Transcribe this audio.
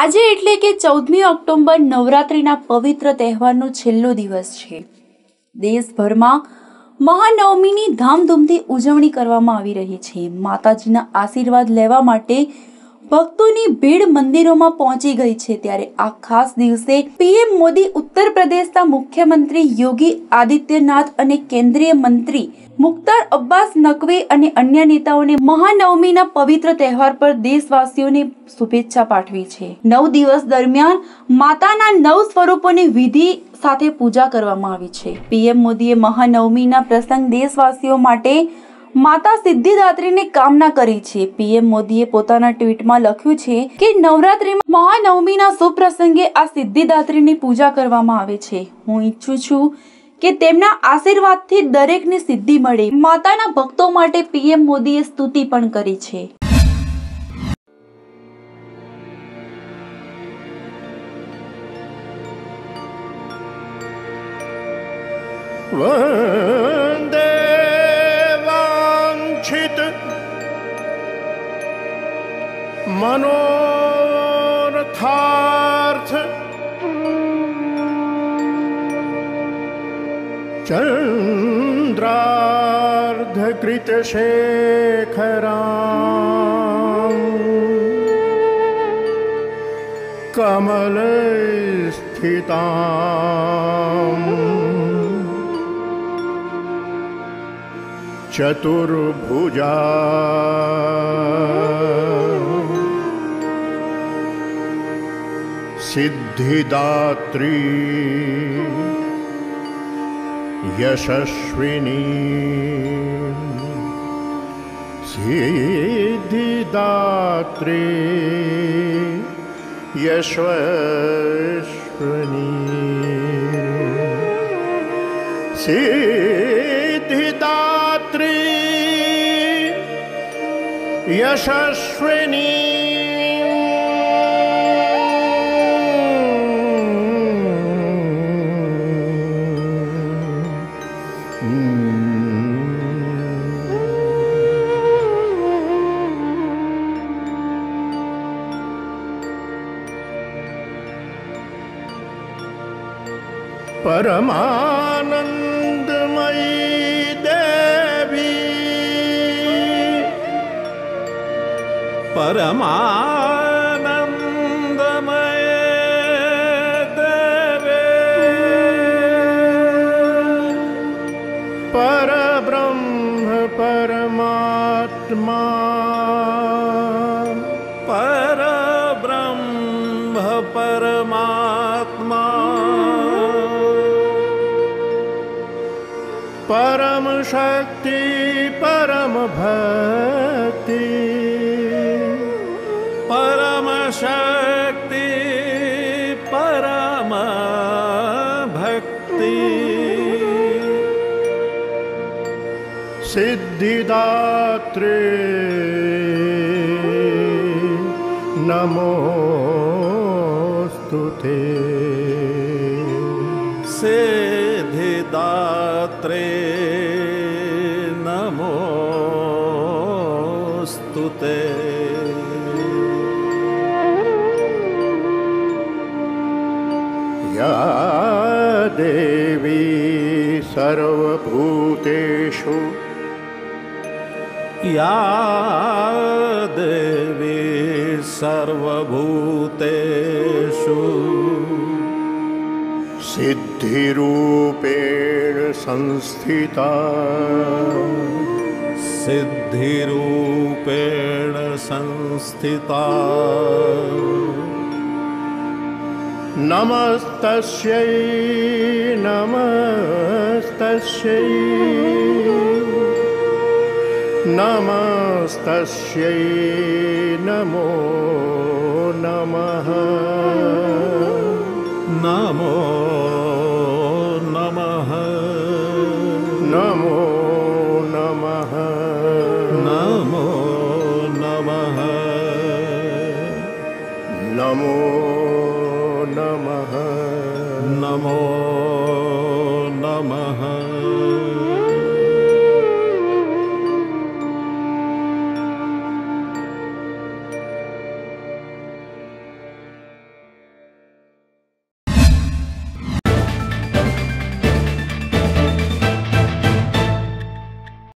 આજે એટલે કે ચૌદમી ઓક્ટોબર નવરાત્રિના પવિત્ર તહેવારનો છેલ્લો દિવસ છે. દેશભરમાં મહાનવમીની ધામધૂમથી ઉજવણી કરવામાં આવી રહી છે. માતાજીના આશીર્વાદ લેવા માટે ભક્તોની ભીડ મંદિરોમાં પહોંચી ગઈ છે ત્યારે આ ખાસ દિવસે પીએમ મોદી ઉત્તર પ્રદેશના મુખ્યમંત્રી યોગી આદિત્યનાથ અને કેન્દ્રીય મંત્રી મુખ્તાર અબ્બાસ નકવી અને અન્ય નેતાઓને મહાનવમીના પવિત્ર તહેવાર પર દેશવાસીઓને શુભેચ્છા પાઠવી છે. નવ દિવસ દરમિયાન માતાના નવ સ્વરૂપોની વિધિ સાથે પૂજા કરવામાં આવી છે. પીએમ મોદીએ મહાનવમીના પ્રસંગ દેશવાસીઓ માટે માતા સિદ્ધિદાત્રીની કામના કરી છે. પીએમ મોદીએ પોતાના ટ્વીટમાં લખ્યું છે કે નવરાત્રીમાં મહાનવમીના સુપ્રસંગે આ સિદ્ધિદાત્રીની પૂજા કરવામાં આવે છે. હું ઈચ્છું છું કે તેમના આશીર્વાદથી દરેકને સિદ્ધિ મળે. માતાના ભક્તો માટે પીએમ મોદીએ સ્તુતિ પણ કરી છે. Whoa. मनोरथार्थ चन्द्रार्धकृतशेखराम् कमलस्थिताम् चतुर्भुजा सिद्धिदात्री यशस्विनी सिद्धिदात्री यशस्विनी सिद्धिदात्री यशस्विनी परमानन्दमयी देवी। परमानन्दमय देवे। परब्रह्म परमात्मा परम शक्ति परम भक्ति परम शक्ति परम भक्ति सिद्धिदात्रे नमोऽस्तु ते सिद्धिदात्रे नमोऽस्तु ते। या देवी सर्वभूतेषु। या देवी सर्वभूतेषु सिद्धिरूपेण संस्थिता। सिद्धिरूपेण संस्थिता। नमस्तस्यै नमस्तस्यै। नमस्तस्यै नमो नमः। नमो नमः नमो नमः। नमो